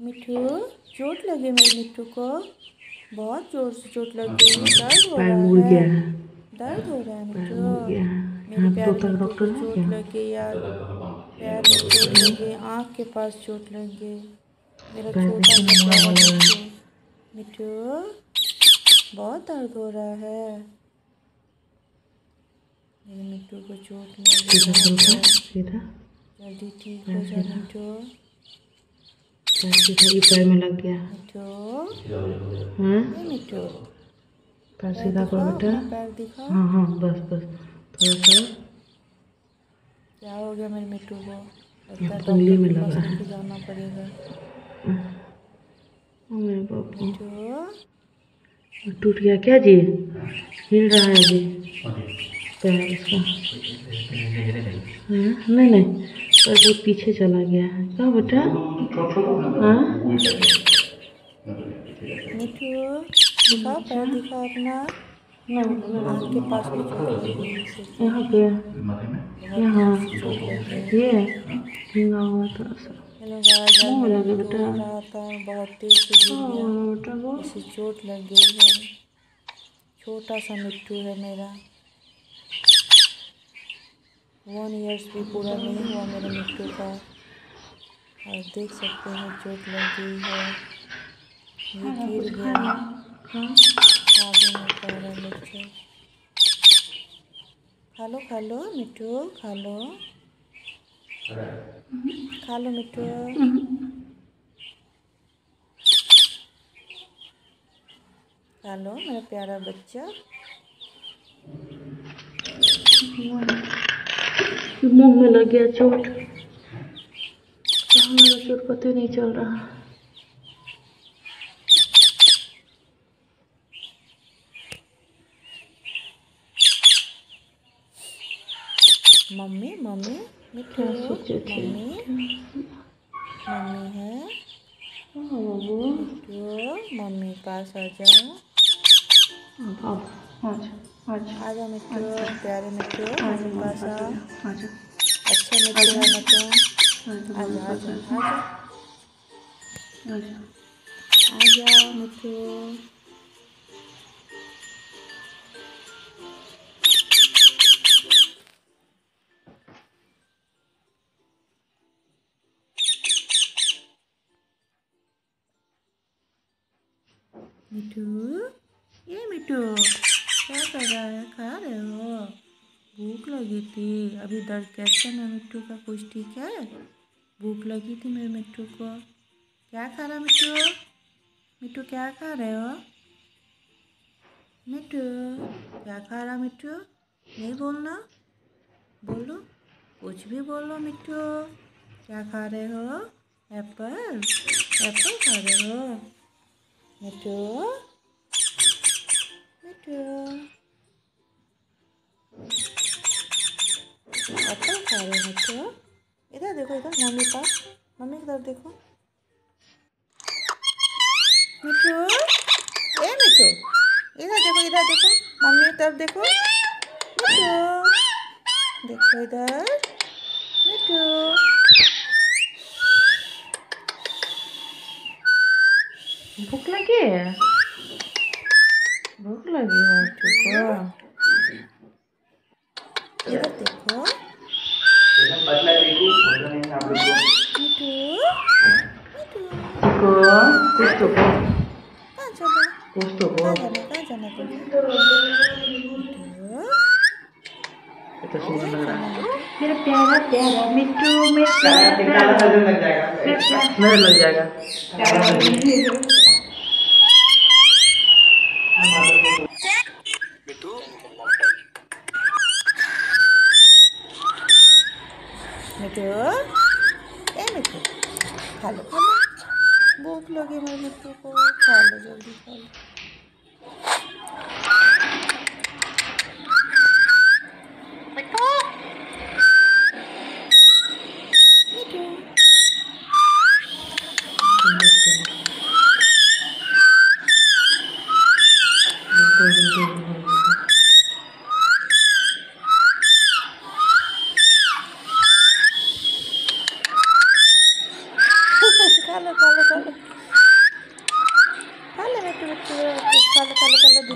मिठू चोट लगी मेरे मिठू को। बहुत ज़ोर से चोट लग गई। दर्द हो रहा है। है। दर्द हो रहा है मिठू। है। चोट लग गई यार। पैर में चोट लग गई। आँख के पास चोट लग गई। मेरा छोटा है। मिठू। बहुत दर्द हो रहा है। मेरे मिठू को चोट लग गई। है। जल्दी ठीक हो जा मिठू। पैर पैर में लग गया। हाँ? पैर सीधा करो बेटा पैर हाँ हाँ बस बस। थोड़ा सा। क्या हो गया मेरे मिट्टू को है उंगली में लगा है। जाना पड़ेगा मेरे बाबू टूट गया क्या जी? हिल रहा है जी। पैर इसका। हाँ, नहीं नहीं। पैर बहुत पीछे चला गया है। क्या बेटा? हाँ? अपना। यहाँ पे यहाँ। ये हुआ बहुत तेज हाँ, वो चोट लग गई है। छोटा सा मिट्टू है मेरा। वन ईयर्स भी पूरा नहीं हुआ मेरे मिट्टू का। और देख सकते हैं चोट लग गई है। ये गिर गया। आगे में पैरा बच्चा खा लो खा लो मिट्टू खा लो खा लो मिट्टू खा लो मेरा प्यारा बच्चा। मुँह में लग गया चोट। कहाँ लगा चोट पता नहीं चल रहा। मम्मी मम्मी मिट्टू क्या सोचे थे? मम्मी मम्मी है। हाँ बाबू। मिट्टू मम्मी पास आ जाओ अब अब आजा आजा। आ जाओ प्यारे पास। आओ अच्छा है आ जाओ आ जाओ आ जाओ आजा। आ जाओ मिट्टू मिट्टू ये मिट्टू क्या कर रहा है? खा रहे हो? भूख लगी थी। अभी दर्द कैसे है? मिट्टू का कुछ ठीक है? भूख लगी थी मेरे मिट्टू को। क्या खा रहा मिट्टू? मिट्टू, क्या खा रहे हो? मिट्टू, क्या खा रहा मिट्टू? नहीं बोलना। बोलो। कुछ भी बोलो मिट्टू। क्या खा रहे हो? एप्पल। एप्पल खा रहे हो? मिट्टू एप्पल खा रहे हो। इधर देखो इधर। मम्मी पास। मम्मी की तरफ़ देखो। मिठू। ए मिठू। इधर देखो इधर देखो। मम्मी की तरफ़ देखो। मिठू। देखो इधर। मिठू। भूख लगी है? भूख लगी है मिट्टू को। इधर देखो। मिठू मिठू को कुछ तो बोल कुछ तो ये तो सुंदर लग रहा है मेरा प्यारा प्यारा मिट्टू मेरा प्यारा जाएगा। मेरा लग जाएगा मिठू ए मिठू खा लो खा लो भूख लगी मेरे को। खा लो जल्दी खा लो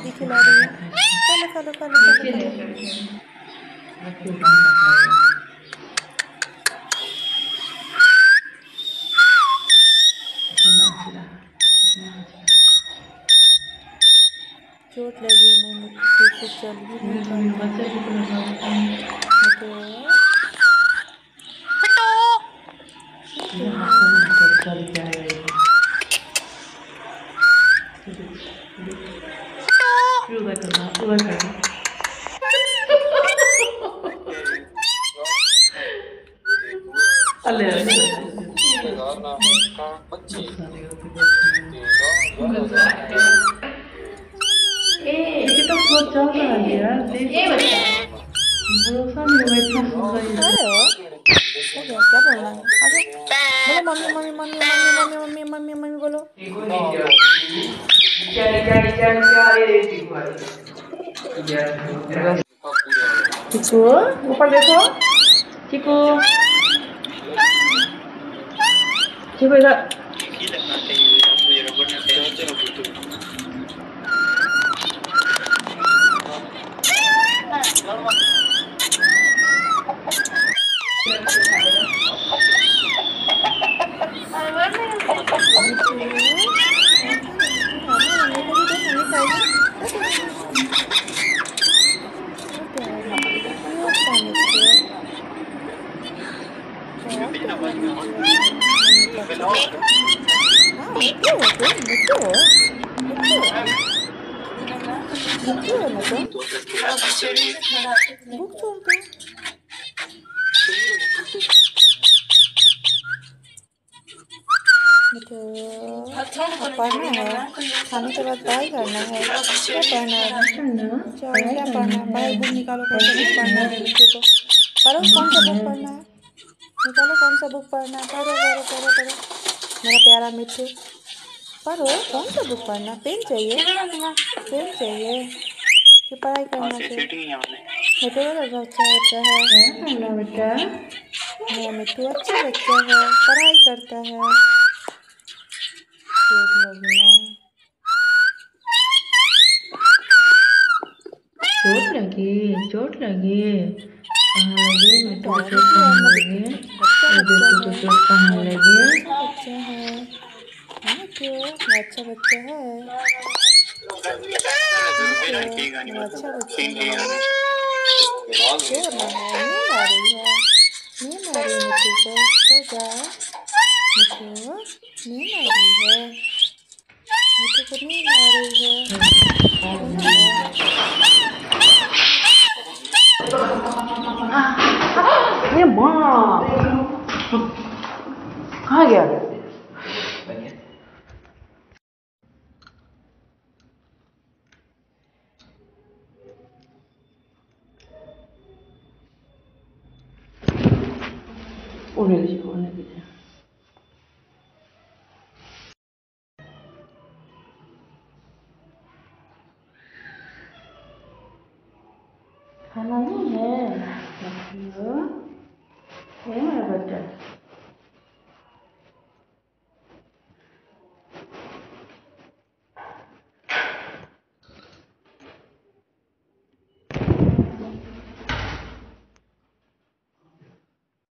दादी खिला रही है चलो चलो चलो चोट लगी है मैं मुझे से चल भी नहीं पा रही तो Şurada ये तो बहुत ज़्यादा है ये बच्चा Cikgu, Udah, siapa menang? Aku. Mami, mami, पढ़ना है खाने के बाद पढ़ाई करना है क्या पढ़ना है चलो क्या पढ़ना है पढ़ाई बुक निकालो कौन सा बुक पढ़ना है बच्चों को पढ़ो कौन सा बुक पढ़ना है निकालो कौन सा बुक पढ़ना है? पढ़ो पढ़ो पढ़ो पढ़ो। मेरा प्यारा मिट्टू पढ़ो कौन सा बुक पढ़ना पेन चाहिए। पेन चाहिए। कि पढ़ाई करना चाहिए। मिट्टू अच्छा बच्चा है। बेटा मेरा मिट्टू अच्छा बच्चा है। पढ़ाई करता है। चोट लगी चोट लगी। कहाँ लगी मिठाई से कहाँ लगी देखो तो कहाँ लगी अच्छा बच्चा है अच्छा बच्चा है नींद आ रही है। कहाँ गया? उन्हें दीजिए उन्हें दीजिए